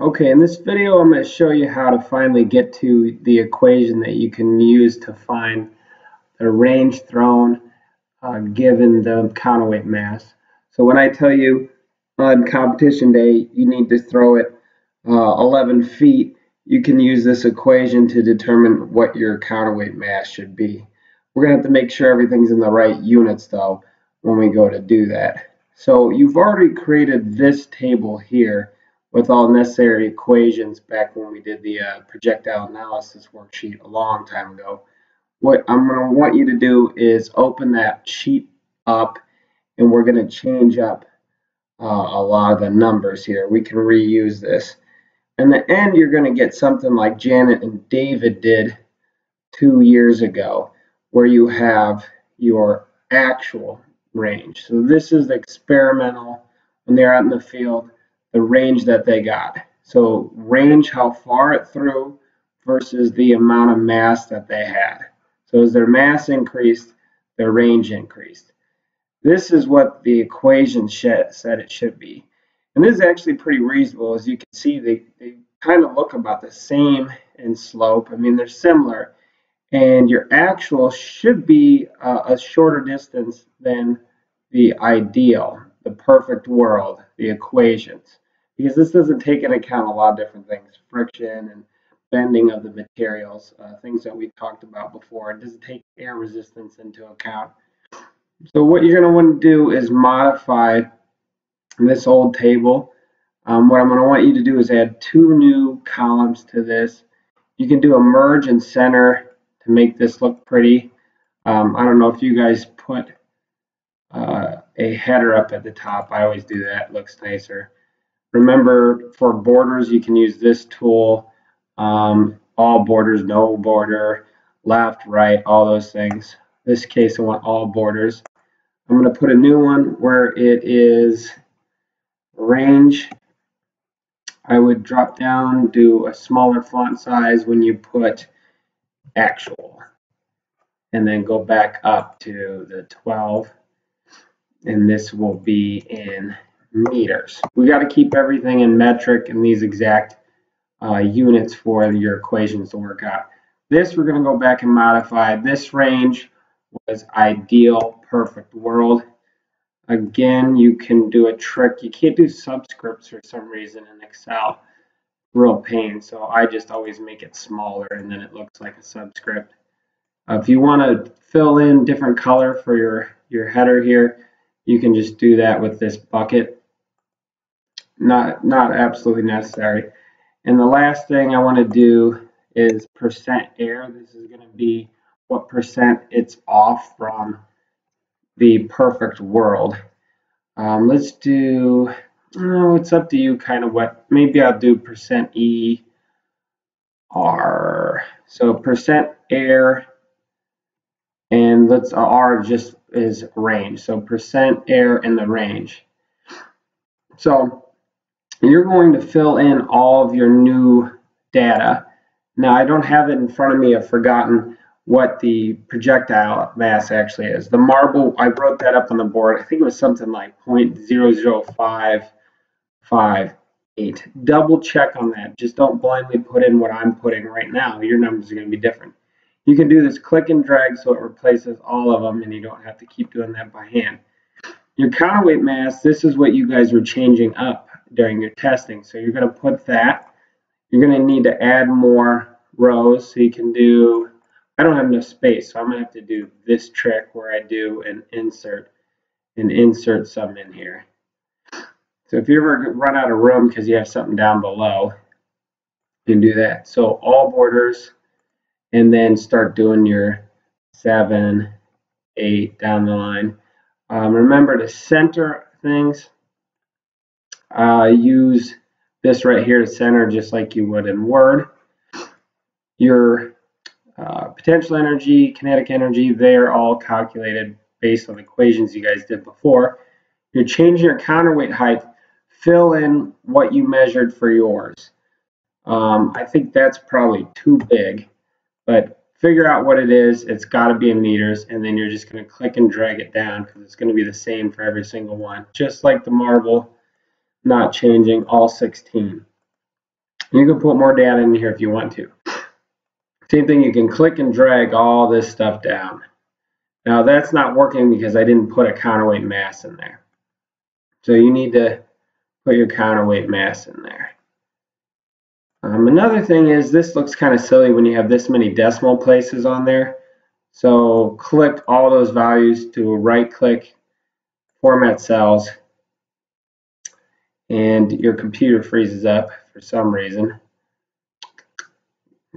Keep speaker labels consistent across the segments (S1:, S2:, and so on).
S1: Okay, in this video I'm going to show you how to finally get to the equation that you can use to find the range thrown uh, given the counterweight mass. So when I tell you on competition day you need to throw it uh, 11 feet, you can use this equation to determine what your counterweight mass should be. We're going to have to make sure everything's in the right units though when we go to do that. So you've already created this table here with all necessary equations back when we did the uh, projectile analysis worksheet a long time ago. What I'm going to want you to do is open that sheet up and we're going to change up uh, a lot of the numbers here. We can reuse this. In the end, you're going to get something like Janet and David did two years ago, where you have your actual range. So this is experimental when they're out in the field the range that they got. So range how far it threw versus the amount of mass that they had. So as their mass increased, their range increased. This is what the equation said it should be. And this is actually pretty reasonable. As you can see, they, they kind of look about the same in slope. I mean, they're similar. And your actual should be uh, a shorter distance than the ideal, the perfect world, the equations because this doesn't take into account a lot of different things, friction and bending of the materials, uh, things that we talked about before. It doesn't take air resistance into account. So what you're going to want to do is modify this old table. Um, what I'm going to want you to do is add two new columns to this. You can do a merge and center to make this look pretty. Um, I don't know if you guys put uh, a header up at the top. I always do that. It looks nicer. Remember, for borders, you can use this tool. Um, all borders, no border, left, right, all those things. In this case, I want all borders. I'm going to put a new one where it is range. I would drop down, do a smaller font size when you put actual. And then go back up to the 12. And this will be in meters. We got to keep everything in metric and these exact uh, units for your equations to work out. This we're going to go back and modify. This range was ideal, perfect world. Again, you can do a trick. You can't do subscripts for some reason in Excel. Real pain. So I just always make it smaller and then it looks like a subscript. Uh, if you want to fill in different color for your, your header here, you can just do that with this bucket not not absolutely necessary. And the last thing I want to do is percent error. This is going to be what percent it's off from the perfect world. Um, let's do, oh, it's up to you kind of what, maybe I'll do percent E R. So percent error and let's R just is range. So percent error in the range. So you're going to fill in all of your new data. Now, I don't have it in front of me. I've forgotten what the projectile mass actually is. The marble, I wrote that up on the board. I think it was something like 0.00558. Double check on that. Just don't blindly put in what I'm putting right now. Your numbers are going to be different. You can do this click and drag so it replaces all of them and you don't have to keep doing that by hand. Your counterweight mass, this is what you guys were changing up during your testing. So you're going to put that. You're going to need to add more rows. So you can do, I don't have enough space, so I'm going to have to do this trick where I do an insert and insert some in here. So if you ever run out of room because you have something down below, you can do that. So all borders and then start doing your seven, eight down the line. Um, remember to center things uh, use this right here to center just like you would in Word. Your uh, potential energy, kinetic energy, they're all calculated based on equations you guys did before. You're changing your counterweight height, fill in what you measured for yours. Um, I think that's probably too big, but figure out what it is. It's got to be in meters, and then you're just going to click and drag it down because it's going to be the same for every single one. Just like the marble, not changing all 16. You can put more data in here if you want to. Same thing, you can click and drag all this stuff down. Now that's not working because I didn't put a counterweight mass in there. So you need to put your counterweight mass in there. Um, another thing is this looks kind of silly when you have this many decimal places on there. So click all those values to right click, format cells, and your computer freezes up for some reason.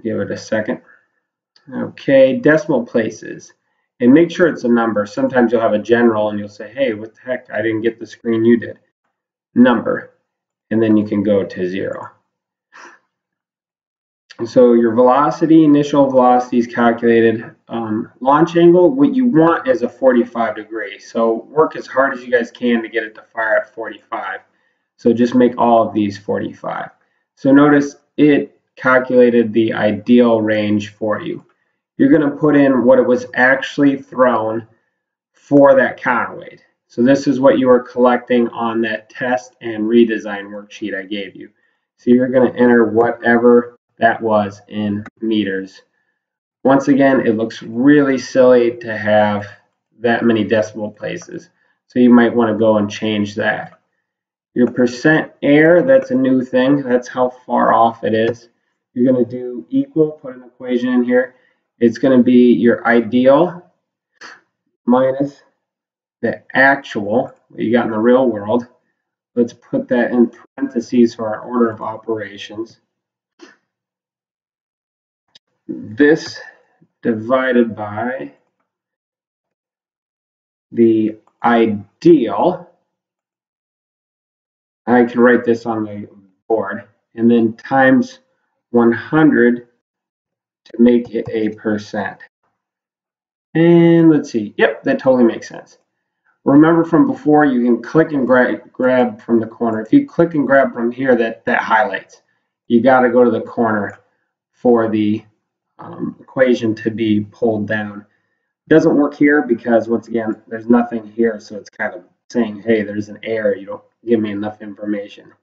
S1: Give it a second. Okay, decimal places. And make sure it's a number. Sometimes you'll have a general and you'll say, hey, what the heck, I didn't get the screen you did. Number. And then you can go to zero. So your velocity, initial velocity is calculated. Um, launch angle, what you want is a 45 degree. So work as hard as you guys can to get it to fire at 45. So just make all of these 45. So notice it calculated the ideal range for you. You're going to put in what it was actually thrown for that counterweight. So this is what you were collecting on that test and redesign worksheet I gave you. So you're going to enter whatever that was in meters. Once again, it looks really silly to have that many decimal places. So you might want to go and change that. Your percent error, that's a new thing. That's how far off it is. You're going to do equal, put an equation in here. It's going to be your ideal minus the actual, what you got in the real world. Let's put that in parentheses for our order of operations this divided by the ideal, I can write this on the board, and then times 100 to make it a percent. And let's see, yep, that totally makes sense. Remember from before, you can click and gra grab from the corner. If you click and grab from here, that, that highlights. You got to go to the corner for the um, equation to be pulled down. Doesn't work here because once again, there's nothing here. So it's kind of saying, hey, there's an error. You don't give me enough information.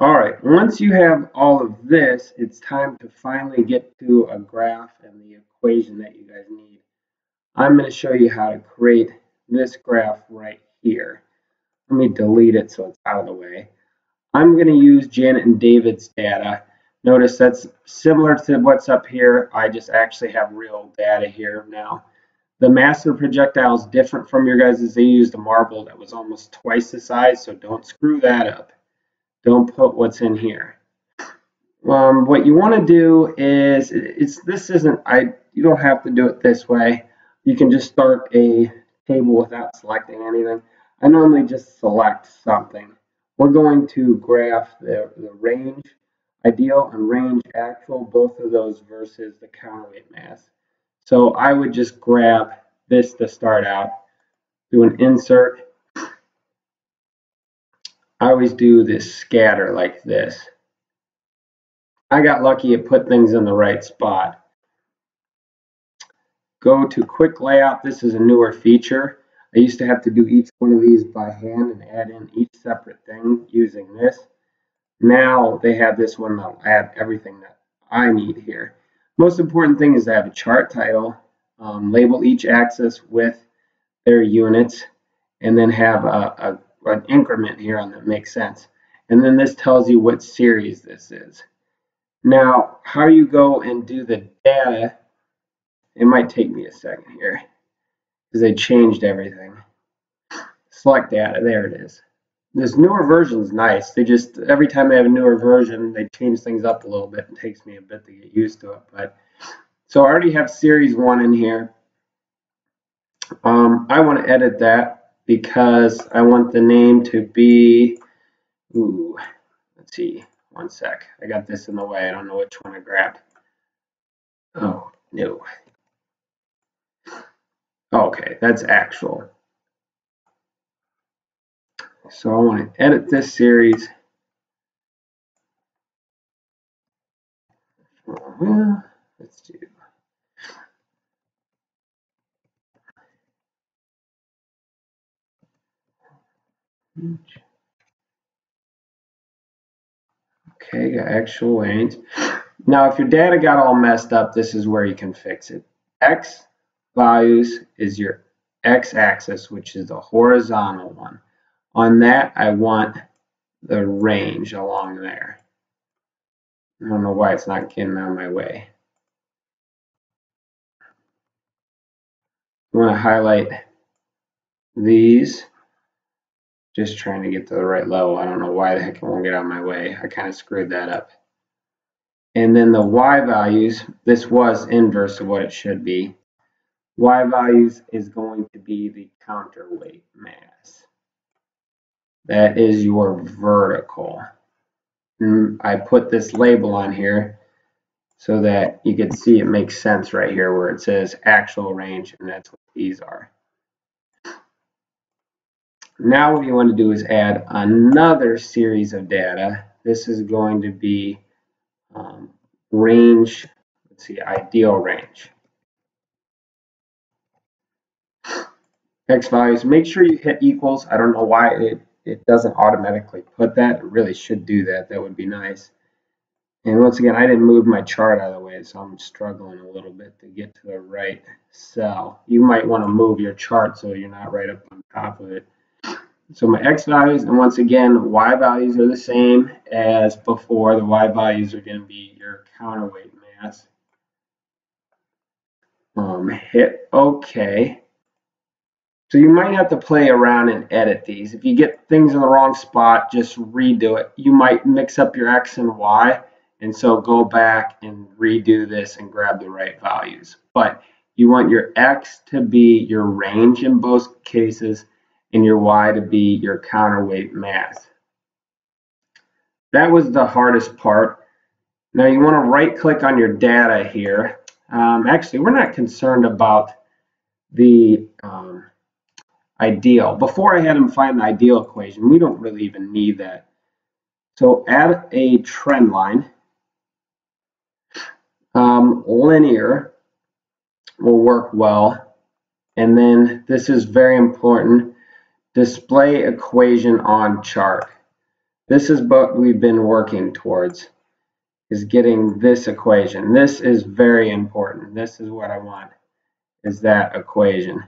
S1: All right, once you have all of this, it's time to finally get to a graph and the equation that you guys need. I'm going to show you how to create this graph right here. Let me delete it so it's out of the way. I'm going to use Janet and David's data Notice that's similar to what's up here. I just actually have real data here now. The master projectile is different from your guys' they used a marble that was almost twice the size, so don't screw that up. Don't put what's in here. Um, what you want to do is, it's this isn't, I you don't have to do it this way. You can just start a table without selecting anything. I normally just select something. We're going to graph the, the range ideal and range actual, both of those versus the counterweight mass. So I would just grab this to start out, do an insert. I always do this scatter like this. I got lucky it put things in the right spot. Go to quick layout. This is a newer feature. I used to have to do each one of these by hand and add in each separate thing using this. Now they have this one that'll add everything that I need here. Most important thing is to have a chart title, um, label each axis with their units, and then have a, a, an increment here on that makes sense. And then this tells you what series this is. Now, how you go and do the data, it might take me a second here because they changed everything. Select data, there it is this newer version is nice. They just every time they have a newer version, they change things up a little bit. It takes me a bit to get used to it, but so I already have series one in here. Um, I want to edit that because I want the name to be. Ooh, let's see. One sec. I got this in the way. I don't know which one I grabbed. Oh no. Okay, that's actual. So I want to edit this series. Let's do Okay, got actual range. Now, if your data got all messed up, this is where you can fix it. X values is your x-axis, which is the horizontal one. On that, I want the range along there. I don't know why it's not getting out of my way. I want to highlight these. Just trying to get to the right level. I don't know why the heck it won't get out of my way. I kind of screwed that up. And then the y values, this was inverse of what it should be. Y values is going to be the counterweight mass. That is your vertical. And I put this label on here so that you can see it makes sense right here where it says actual range and that's what these are. Now what you want to do is add another series of data. This is going to be um, range, let's see, ideal range. X values, make sure you hit equals. I don't know why it, it doesn't automatically put that. It really should do that. That would be nice. And once again, I didn't move my chart out of the way, so I'm struggling a little bit to get to the right cell. You might want to move your chart so you're not right up on top of it. So my x values, and once again, y values are the same as before. The y values are going to be your counterweight mass. Um, hit OK. So you might have to play around and edit these. If you get things in the wrong spot, just redo it. You might mix up your x and y, and so go back and redo this and grab the right values. But you want your x to be your range in both cases, and your Y to be your counterweight mass. That was the hardest part. Now you want to right click on your data here. Um, actually, we're not concerned about the um, ideal. Before I had him find the ideal equation, we don't really even need that. So add a trend line. Um, linear will work well. And then this is very important display equation on chart. This is what we've been working towards, is getting this equation. This is very important. This is what I want, is that equation.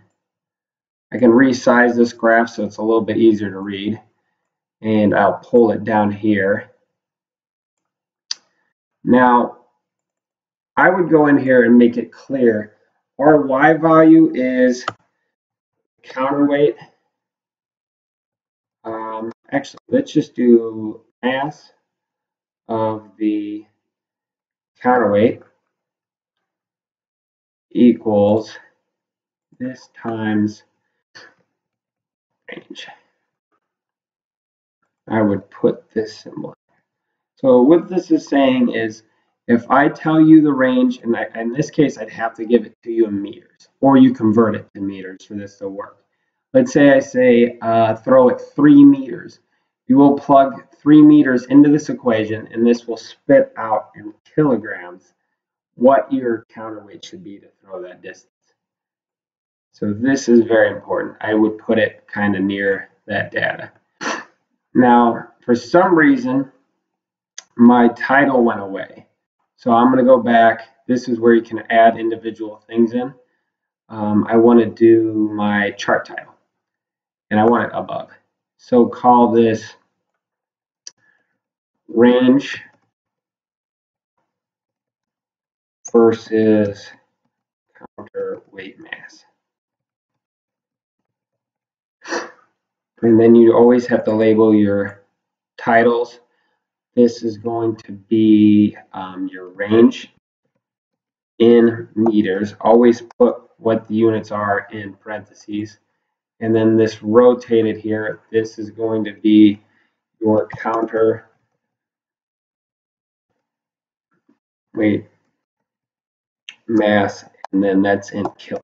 S1: I can resize this graph so it's a little bit easier to read. And I'll pull it down here. Now, I would go in here and make it clear. Our Y value is counterweight um, actually, let's just do mass of the counterweight equals this times range. I would put this symbol. So what this is saying is if I tell you the range, and I, in this case I'd have to give it to you in meters, or you convert it to meters for this to work. Let's say I say uh, throw it three meters. You will plug three meters into this equation and this will spit out in kilograms what your counterweight should be to throw that distance. So this is very important. I would put it kind of near that data. Now, for some reason, my title went away. So I'm going to go back. This is where you can add individual things in. Um, I want to do my chart title and I want it above. So call this range versus counterweight mass. And then you always have to label your titles. This is going to be um, your range in meters. Always put what the units are in parentheses and then this rotated here, this is going to be your counter weight mass, and then that's in kilograms.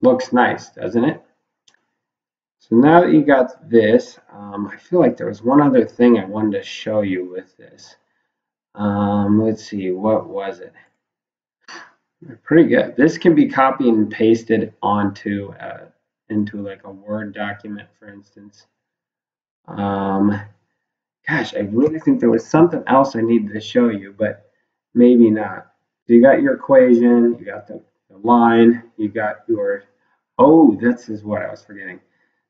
S1: Looks nice, doesn't it? So now that you got this, um, I feel like there was one other thing I wanted to show you with this. Um, let's see, what was it? Pretty good. This can be copied and pasted onto uh, into like a Word document, for instance. Um, gosh, I really think there was something else I needed to show you, but maybe not. So you got your equation, you got the, line, you got your, oh, this is what I was forgetting.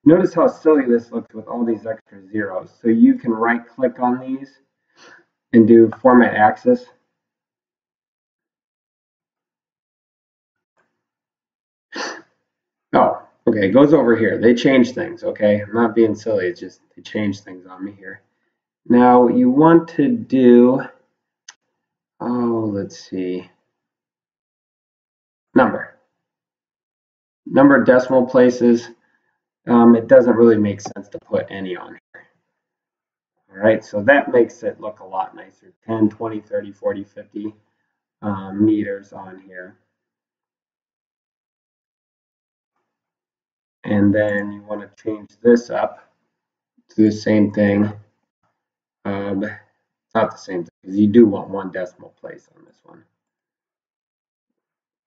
S1: Notice how silly this looks with all these extra zeros. So you can right click on these and do format axis. Oh, okay, it goes over here. They change things, okay? I'm not being silly, it's just they change things on me here. Now you want to do, oh, let's see, number. Number of decimal places, um, it doesn't really make sense to put any on here. All right, so that makes it look a lot nicer. 10, 20, 30, 40, 50 um, meters on here. And then you want to change this up to the same thing. Um, not the same thing because you do want one decimal place on this one.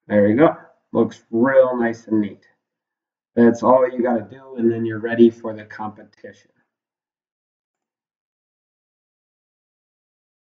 S1: There you go. Looks real nice and neat. That's all you got to do, and then you're ready for the competition.